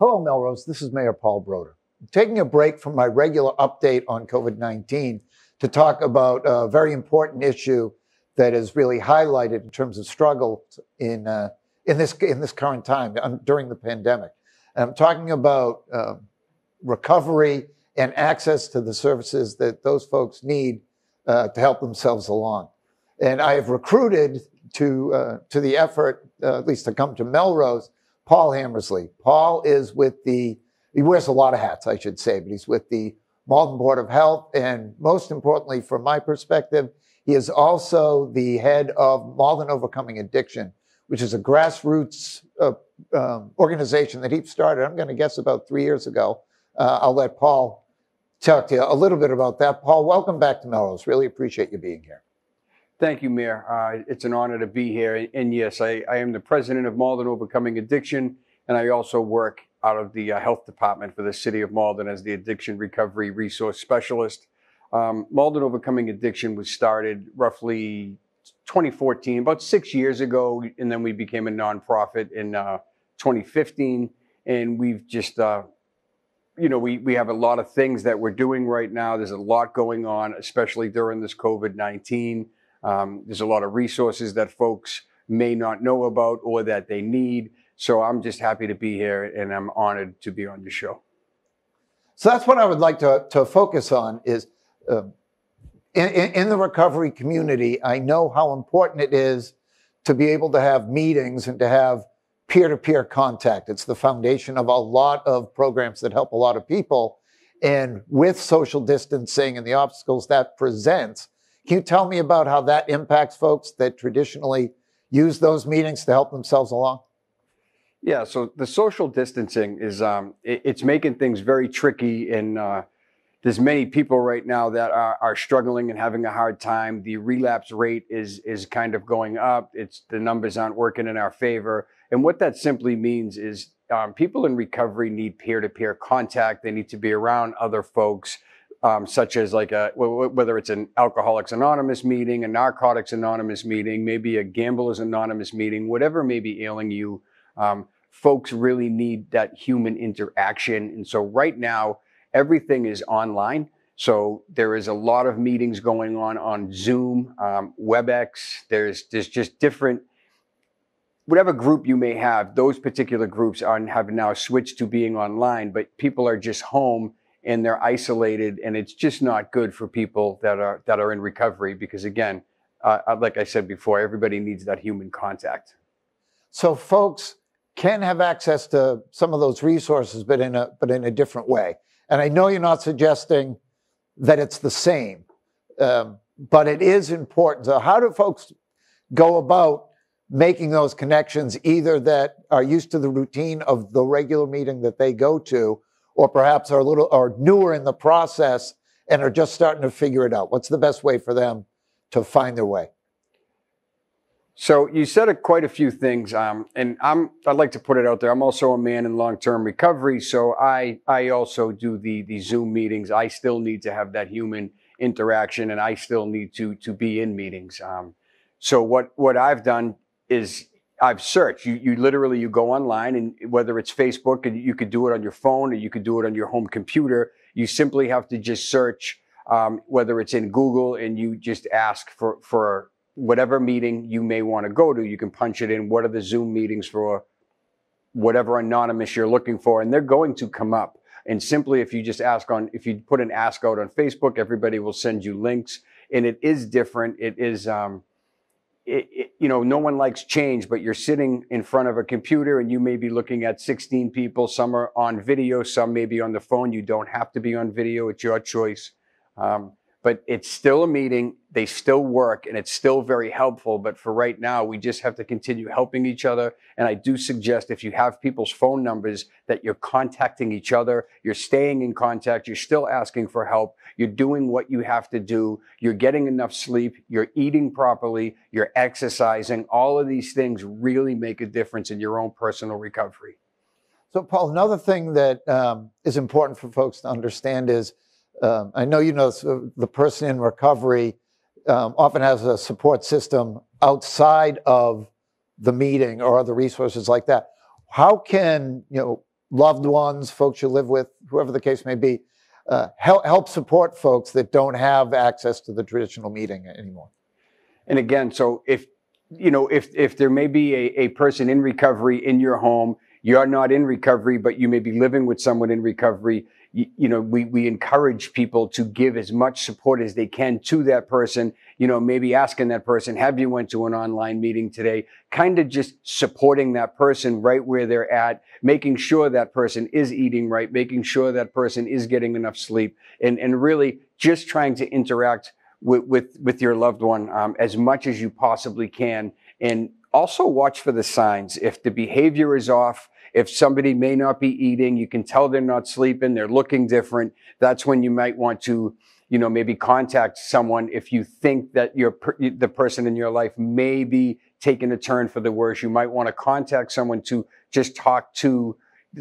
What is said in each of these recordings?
Hello, Melrose. This is Mayor Paul Brodeur. I'm taking a break from my regular update on COVID 19 to talk about a very important issue that is really highlighted in terms of struggle in, uh, in, this, in this current time um, during the pandemic. And I'm talking about uh, recovery and access to the services that those folks need uh, to help themselves along. And I have recruited to, uh, to the effort, uh, at least to come to Melrose, Paul Hammersley. Paul is with the, he wears a lot of hats, I should say, but he's with the Malden Board of Health. And most importantly, from my perspective, he is also the head of Malden Overcoming Addiction, which is a grassroots uh, um, organization that he started, I'm going to guess about three years ago. Uh, I'll let Paul talk to you a little bit about that. Paul, welcome back to Melrose. Really appreciate you being here. Thank you, Mayor. Uh, it's an honor to be here. And yes, I, I, am the president of Malden Overcoming Addiction, and I also work out of the uh, health department for the city of Malden as the addiction recovery resource specialist. Um, Malden Overcoming Addiction was started roughly 2014, about six years ago, and then we became a nonprofit in uh, 2015. And we've just, uh, you know, we, we have a lot of things that we're doing right now. There's a lot going on, especially during this COVID 19. Um, there's a lot of resources that folks may not know about or that they need. So I'm just happy to be here and I'm honored to be on your show. So that's what I would like to, to focus on is uh, in, in the recovery community, I know how important it is to be able to have meetings and to have peer-to-peer contact. It's the foundation of a lot of programs that help a lot of people. And with social distancing and the obstacles that presents, can you tell me about how that impacts folks that traditionally use those meetings to help themselves along? Yeah, so the social distancing is um, it, it's making things very tricky, and uh, there's many people right now that are, are, struggling and having a hard time. The relapse rate is is kind of going up. It's the numbers aren't working in our favor, and what that simply means is um, people in recovery need peer to peer contact. They need to be around other folks um, such as like a whether it's an Alcoholics Anonymous meeting, a Narcotics Anonymous meeting, maybe a Gamblers Anonymous meeting, whatever may be ailing you. Um, folks really need that human interaction, and so right now everything is online. So there is a lot of meetings going on on Zoom, um, WebEx. There's there's just different whatever group you may have, those particular groups are, have now switched to being online, but people are just home and they're isolated and it's just not good for people that are that are in recovery because again uh, uh, like i said before everybody needs that human contact. So folks can have access to some of those resources but in a but in a different way. And i know you're not suggesting that it's the same um, but it is important. So how do folks go about making those connections either that are used to the routine of the regular meeting that they go to or perhaps are a little are newer in the process and are just starting to figure it out? What's the best way for them to find their way? So you said a, quite a few things, um, and I'm I'd like to put it out there. I'm also a man in long-term recovery, so I I also do the the Zoom meetings. I still need to have that human interaction, and I still need to to be in meetings. Um, so what what I've done is I've searched. You, you literally you go online and whether it's Facebook and you could do it on your phone or you could do it on your home computer. You simply have to just search um, whether it's in Google and you just ask for for whatever meeting you may want to go to. You can punch it in. What are the Zoom meetings for whatever anonymous you're looking for, and they're going to come up. And simply, if you just ask on, if you put an ask out on Facebook, everybody will send you links. And it is different. It is. Um, it, it, you know, no one likes change, but you're sitting in front of a computer and you may be looking at 16 people. Some are on video, some may be on the phone. You don't have to be on video. It's your choice. Um, but it's still a meeting. They still work and it's still very helpful. But for right now, we just have to continue helping each other. And I do suggest if you have people's phone numbers that you're contacting each other, you're staying in contact, you're still asking for help, you're doing what you have to do, you're getting enough sleep, you're eating properly, you're exercising. All of these things really make a difference in your own personal recovery. So, Paul, another thing that um, is important for folks to understand is um, I know you know the person in recovery um, often has a support system outside of the meeting or other resources like that. How can you know loved ones, folks you live with, whoever the case may be, uh, help, help support folks that don't have access to the traditional meeting anymore. And again, so if you know if if there may be a, a person in recovery in your home, you're not in recovery, but you may be living with someone in recovery. You, you, know, we we encourage people to give as much support as they can to that person. You know, maybe asking that person, "Have you went to an online meeting today?" Kind of just supporting that person right where they're at, making sure that person is eating right, making sure that person is getting enough sleep, and and really just trying to interact with with, with your loved one um, as much as you possibly can, and also watch for the signs. If the behavior is off, if somebody may not be eating, you can tell they're not sleeping, they're looking different. That's when you might want to, you know, maybe contact someone if you think that your the person in your life may be taking a turn for the worse. You might want to contact someone to just talk to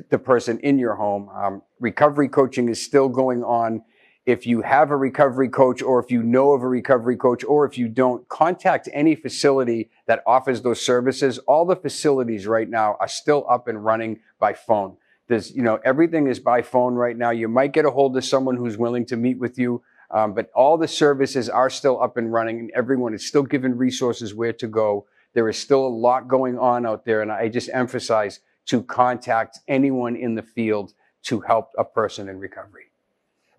the person in your home. Um, recovery coaching is still going on if you have a recovery coach or if you know of a recovery coach or if you don't, contact any facility that offers those services. All the facilities right now are still up and running by phone. There's, you know, everything is by phone right now. You might get a hold of someone who's willing to meet with you, um, but all the services are still up and running and everyone is still given resources where to go. There is still a lot going on out there. And I just emphasize to contact anyone in the field to help a person in recovery.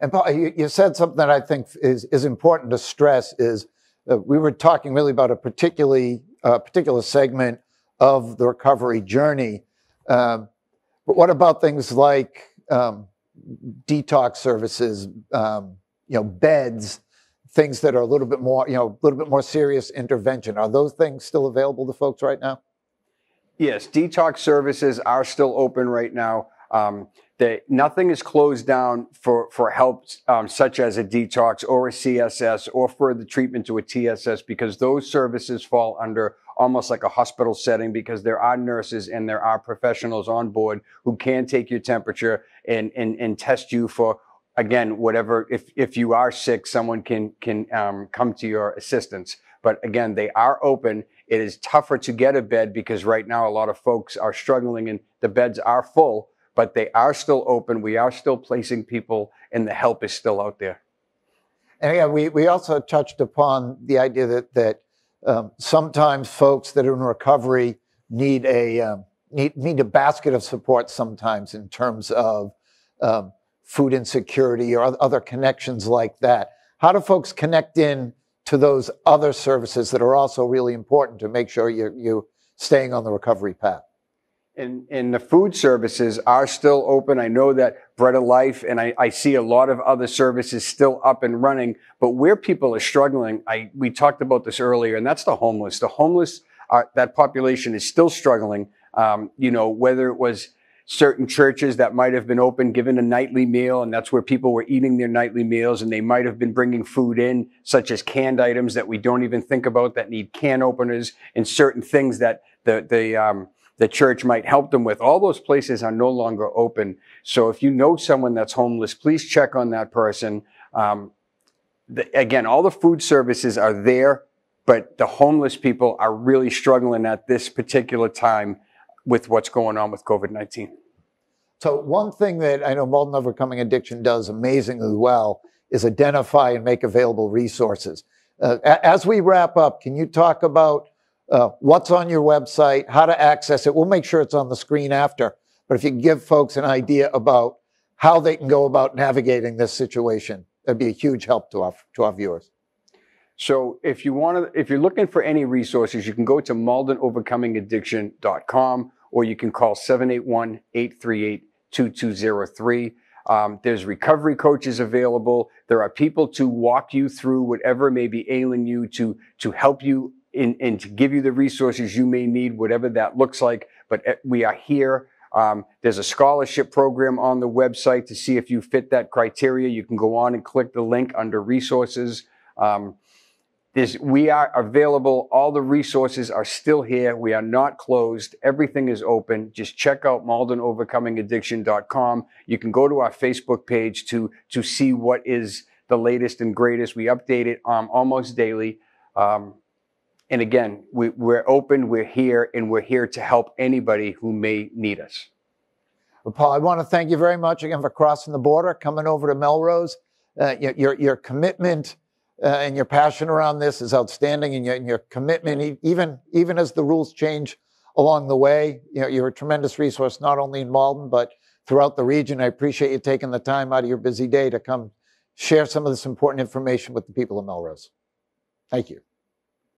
And Paul, you, you, said something that I think is, is important to stress is uh, we were talking really about a particularly uh, particular segment of the recovery journey. Um, but what about things like um, detox services, um, you know, beds, things that are a little bit more, you know, a little bit more serious intervention? Are those things still available to folks right now? Yes, detox services are still open right now. Um, that nothing is closed down for, for help um, such as a detox or a CSS or for the treatment to a TSS because those services fall under almost like a hospital setting because there are nurses and there are professionals on board who can take your temperature and, and, and test you for again whatever if, if you are sick someone can can um, come to your assistance. But again they are open. It is tougher to get a bed because right now a lot of folks are struggling and the beds are full but they are still open. We are still placing people, and the help is still out there. And yeah, we, we also touched upon the idea that that um, sometimes folks that are in recovery need a um, need need a basket of support sometimes in terms of um, food insecurity or other connections like that. How do folks connect in to those other services that are also really important to make sure you're you staying on the recovery path? And, and the food services are still open. I know that Bread of Life and I, I see a lot of other services still up and running, but where people are struggling, I, we talked about this earlier, and that's the homeless. The homeless, are, that population is still struggling. Um, you know, whether it was certain churches that might have been open, given a nightly meal, and that's where people were eating their nightly meals, and they might have been bringing food in, such as canned items that we don't even think about that need can openers, and certain things that the the um, the church might help them with. All those places are no longer open. So if you know someone that's homeless, please check on that person. Um, the, again, all the food services are there, but the homeless people are really struggling at this particular time with what's going on with COVID 19. So, one thing that I know Malden Overcoming Addiction does amazingly well is identify and make available resources. Uh, as we wrap up, can you talk about uh, what's on your website, how to access it. We'll make sure it's on the screen after. But if you can give folks an idea about how they can go about navigating this situation, that'd be a huge help to our, to our viewers. So if you want to, if you're looking for any resources, you can go to maldenovercomingaddiction.com or you can call 781-838-2203. Um, there's recovery coaches available. There are people to walk you through whatever may be ailing you to, to help you in, and to give you the resources you may need, whatever that looks like. But eh, we are here. Um, there's a scholarship program on the website to see if you fit that criteria. You can go on and click the link under resources. Um, we are available. All the resources are still here. We are not closed. Everything is open. Just check out MaldenOvercomingAddiction.com. You can go to our Facebook page to, to see what is the latest and greatest. We update it um, almost daily. Um, and again, we, we're open, we're here, and we're here to help anybody who may need us. Well, Paul, I want to thank you very much again for crossing the border, coming over to Melrose. Uh, your, your, commitment uh, and your passion around this is outstanding, and your, and your commitment, even even as the rules change along the way, you know, you're a tremendous resource not only in Malden but throughout the region. I appreciate you taking the time out of your busy day to come share some of this important information with the people of Melrose. Thank you.